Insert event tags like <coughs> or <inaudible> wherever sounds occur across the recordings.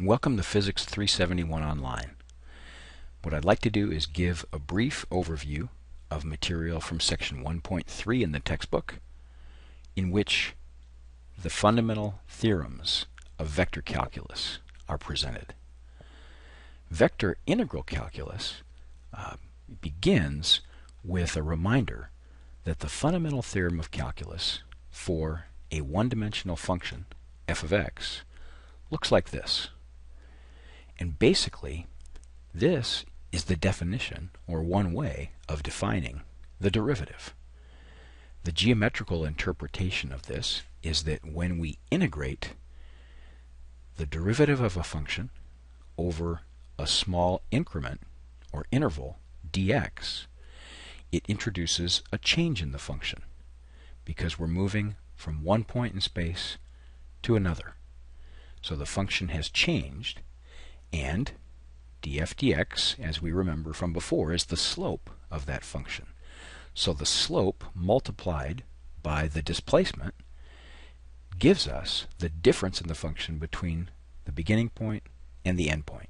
Welcome to Physics 371 Online. What I'd like to do is give a brief overview of material from section 1.3 in the textbook in which the fundamental theorems of vector calculus are presented. Vector integral calculus uh, begins with a reminder that the fundamental theorem of calculus for a one-dimensional function f of x looks like this. And basically, this is the definition, or one way, of defining the derivative. The geometrical interpretation of this is that when we integrate the derivative of a function over a small increment or interval dx, it introduces a change in the function because we're moving from one point in space to another. So the function has changed and df dx, as we remember from before, is the slope of that function. So the slope multiplied by the displacement gives us the difference in the function between the beginning point and the end point.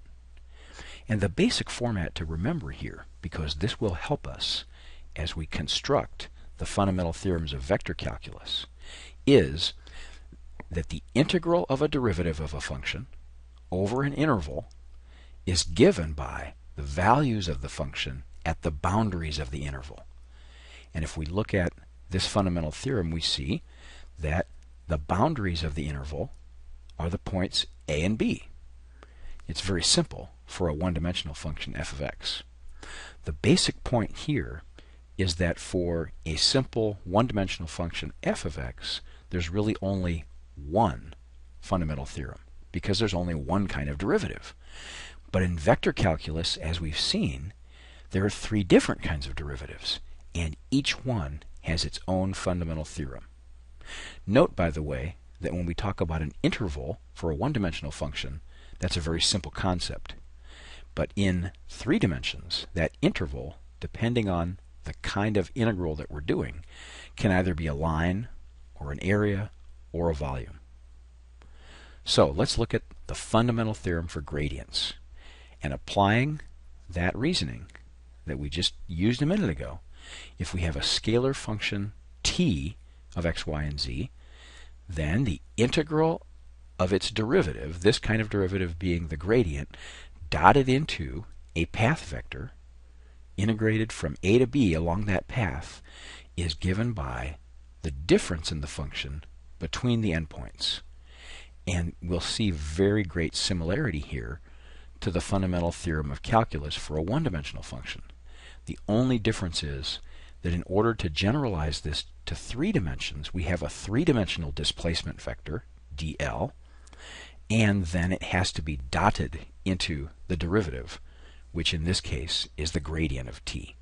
And the basic format to remember here, because this will help us as we construct the fundamental theorems of vector calculus, is that the integral of a derivative of a function over an interval is given by the values of the function at the boundaries of the interval. And if we look at this fundamental theorem, we see that the boundaries of the interval are the points a and b. It's very simple for a one-dimensional function f of x. The basic point here is that for a simple one-dimensional function f of x, there's really only one fundamental theorem because there's only one kind of derivative. But in vector calculus, as we've seen, there are three different kinds of derivatives, and each one has its own fundamental theorem. Note, by the way, that when we talk about an interval for a one-dimensional function, that's a very simple concept. But in three dimensions, that interval, depending on the kind of integral that we're doing, can either be a line, or an area, or a volume. So let's look at the fundamental theorem for gradients. And applying that reasoning that we just used a minute ago, if we have a scalar function t of x, y, and z, then the integral of its derivative, this kind of derivative being the gradient, dotted into a path vector integrated from a to b along that path is given by the difference in the function between the endpoints. And we'll see very great similarity here to the fundamental theorem of calculus for a one-dimensional function. The only difference is that in order to generalize this to three dimensions, we have a three-dimensional displacement vector, dl, and then it has to be dotted into the derivative, which in this case is the gradient of t.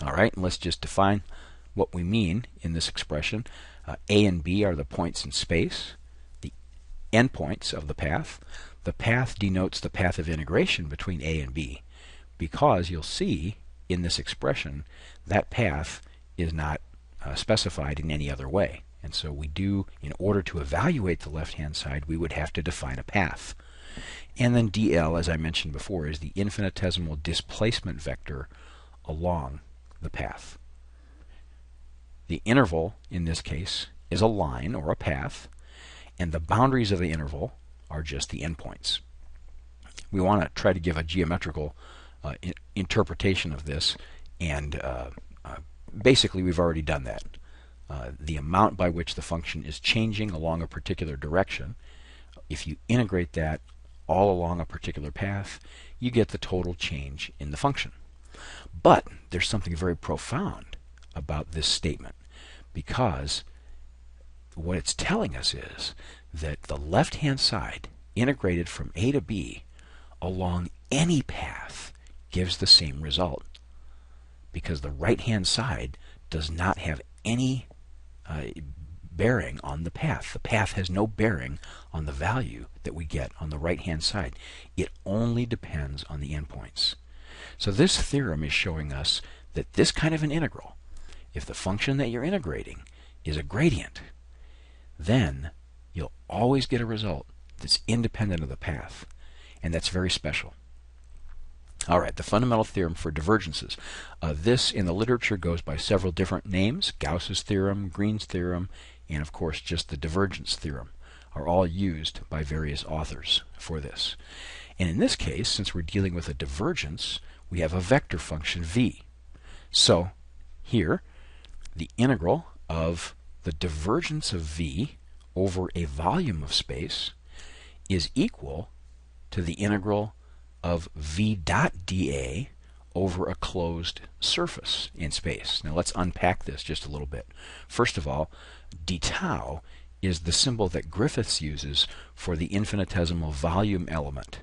All right, let's just define what we mean in this expression. Uh, a and b are the points in space, endpoints of the path. The path denotes the path of integration between A and B because you'll see in this expression that path is not uh, specified in any other way. And so we do, in order to evaluate the left-hand side, we would have to define a path. And then dl, as I mentioned before, is the infinitesimal displacement vector along the path. The interval, in this case, is a line or a path, and the boundaries of the interval are just the endpoints. We want to try to give a geometrical uh, in interpretation of this, and uh, uh, basically we've already done that. Uh, the amount by which the function is changing along a particular direction, if you integrate that all along a particular path, you get the total change in the function. But there's something very profound about this statement because what it's telling us is that the left-hand side, integrated from A to B, along any path, gives the same result. Because the right-hand side does not have any uh, bearing on the path. The path has no bearing on the value that we get on the right-hand side. It only depends on the endpoints. So this theorem is showing us that this kind of an integral, if the function that you're integrating is a gradient, then you'll always get a result that's independent of the path. And that's very special. All right, the fundamental theorem for divergences. Uh, this in the literature goes by several different names Gauss's theorem, Green's theorem, and of course just the divergence theorem are all used by various authors for this. And in this case, since we're dealing with a divergence, we have a vector function v. So here, the integral of the divergence of v over a volume of space is equal to the integral of v dot dA over a closed surface in space. Now let's unpack this just a little bit. First of all, d tau is the symbol that Griffiths uses for the infinitesimal volume element.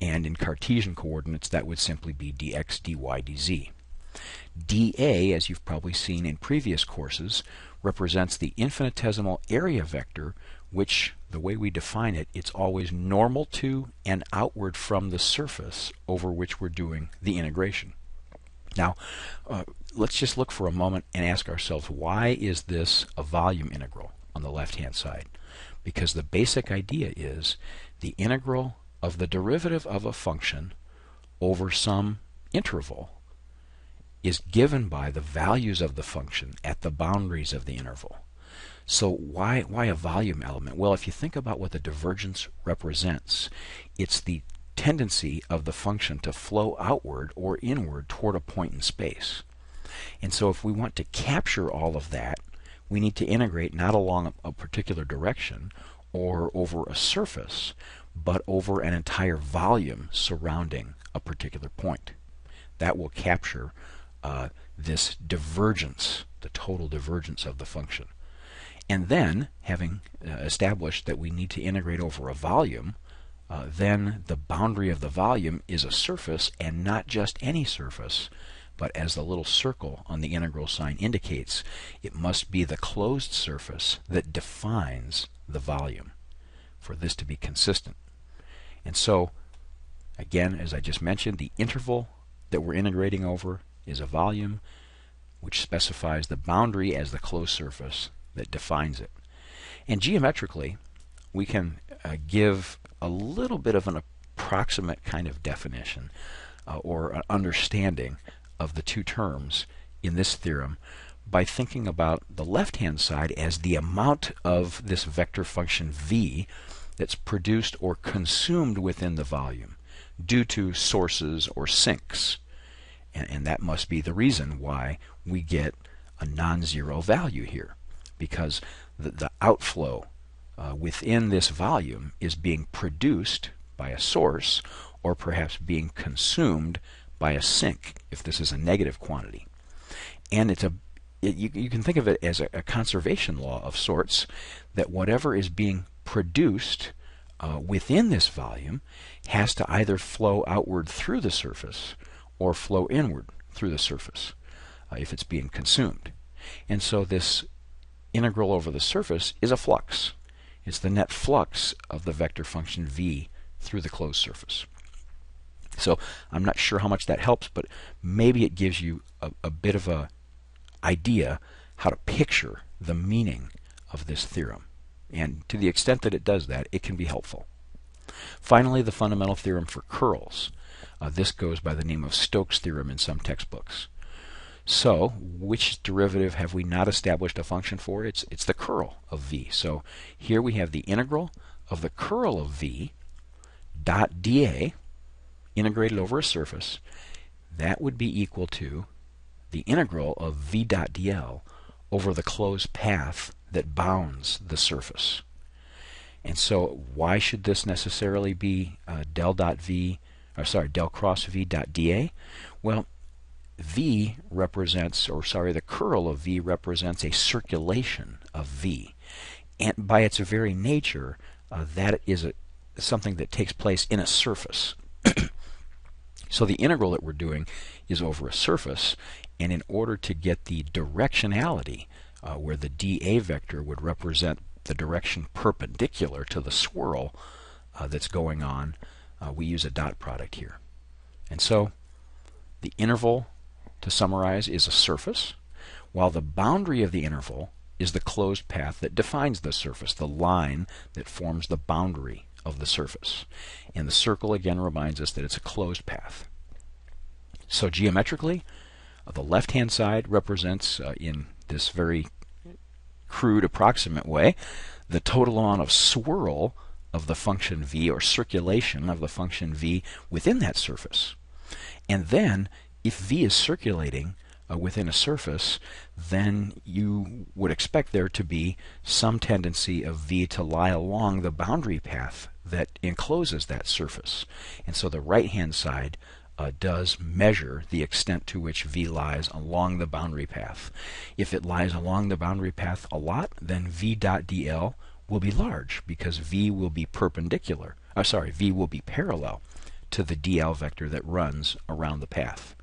And in Cartesian coordinates, that would simply be dx, dy, dz. dA, as you've probably seen in previous courses, represents the infinitesimal area vector, which, the way we define it, it's always normal to and outward from the surface over which we're doing the integration. Now, uh, let's just look for a moment and ask ourselves, why is this a volume integral on the left-hand side? Because the basic idea is the integral of the derivative of a function over some interval is given by the values of the function at the boundaries of the interval. So why, why a volume element? Well, if you think about what the divergence represents, it's the tendency of the function to flow outward or inward toward a point in space. And so if we want to capture all of that, we need to integrate not along a particular direction or over a surface, but over an entire volume surrounding a particular point. That will capture uh, this divergence, the total divergence of the function. And then, having uh, established that we need to integrate over a volume, uh, then the boundary of the volume is a surface and not just any surface, but as the little circle on the integral sign indicates, it must be the closed surface that defines the volume for this to be consistent. And so, again, as I just mentioned, the interval that we're integrating over is a volume which specifies the boundary as the closed surface that defines it. And geometrically, we can uh, give a little bit of an approximate kind of definition uh, or an understanding of the two terms in this theorem by thinking about the left-hand side as the amount of this vector function v that's produced or consumed within the volume due to sources or sinks. And, and that must be the reason why we get a non-zero value here because the, the outflow uh, within this volume is being produced by a source or perhaps being consumed by a sink if this is a negative quantity. And it's a it, you, you can think of it as a, a, conservation law of sorts that whatever is being produced uh, within this volume has to either flow outward through the surface or flow inward through the surface uh, if it's being consumed. And so this integral over the surface is a flux. It's the net flux of the vector function v through the closed surface. So I'm not sure how much that helps, but maybe it gives you a, a bit of a idea how to picture the meaning of this theorem. And to the extent that it does that, it can be helpful. Finally, the fundamental theorem for curls. Uh, this goes by the name of Stokes' theorem in some textbooks. So, which derivative have we not established a function for? It's, it's the curl of v. So here we have the integral of the curl of v dot dA integrated over a surface. That would be equal to the integral of v dot dl over the closed path that bounds the surface. And so why should this necessarily be uh, del dot v, or sorry, del cross v dot dA? Well, v represents, or sorry, the curl of v represents a circulation of v. And by its very nature, uh, that is a, something that takes place in a surface. <coughs> so the integral that we're doing is over a surface, and in order to get the directionality, uh, where the dA vector would represent the direction perpendicular to the swirl uh, that's going on, uh, we use a dot product here. And so the interval, to summarize, is a surface, while the boundary of the interval is the closed path that defines the surface, the line that forms the boundary of the surface. And the circle again reminds us that it's a closed path. So geometrically, uh, the left-hand side represents, uh, in this very crude approximate way, the total amount of swirl of the function v, or circulation of the function v within that surface. And then, if v is circulating, uh, within a surface, then you would expect there to be some tendency of V to lie along the boundary path that encloses that surface. And so the right hand side uh, does measure the extent to which V lies along the boundary path. If it lies along the boundary path a lot, then V dot dl will be large because V will be perpendicular. Uh, sorry, V will be parallel to the dl vector that runs around the path.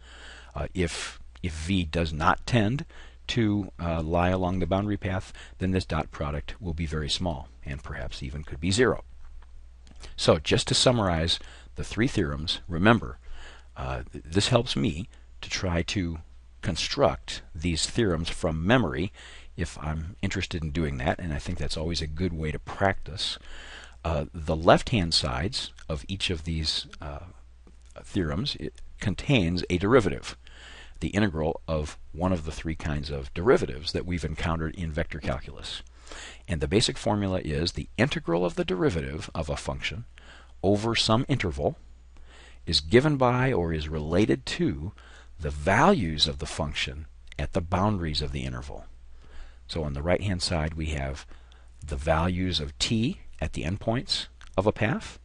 Uh, if if V does not tend to uh, lie along the boundary path, then this dot product will be very small and perhaps even could be zero. So just to summarize the three theorems, remember, uh, th this helps me to try to construct these theorems from memory if I'm interested in doing that, and I think that's always a good way to practice. Uh, the left-hand sides of each of these uh, theorems contains a derivative the integral of one of the three kinds of derivatives that we've encountered in vector calculus. And the basic formula is the integral of the derivative of a function over some interval is given by or is related to the values of the function at the boundaries of the interval. So on the right hand side we have the values of t at the endpoints of a path.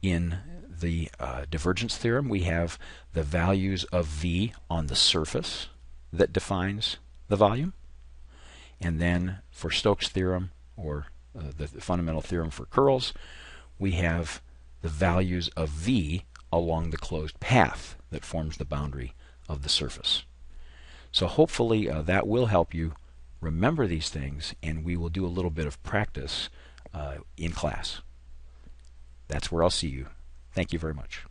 In the uh, divergence theorem, we have the values of V on the surface that defines the volume. And then for Stokes' theorem, or uh, the, the fundamental theorem for curls, we have the values of V along the closed path that forms the boundary of the surface. So hopefully uh, that will help you remember these things, and we will do a little bit of practice uh, in class. That's where I'll see you. Thank you very much.